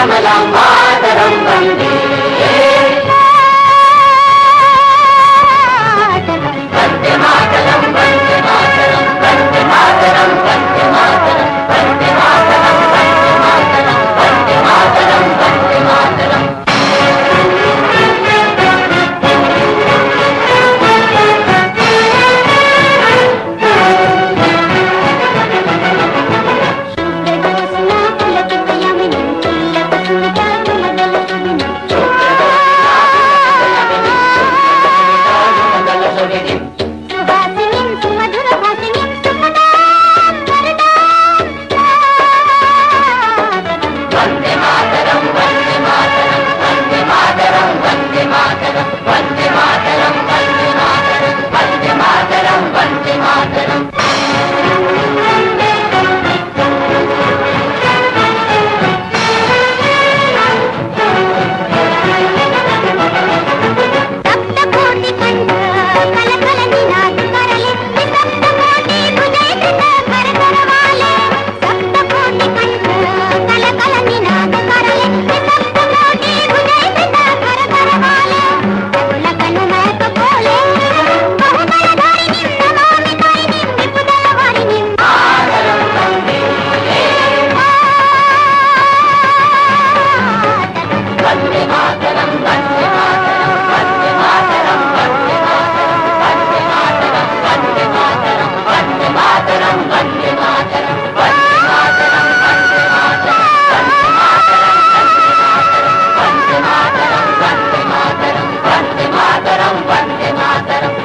శ్యామలాం Mataram Vande Vande Mataram.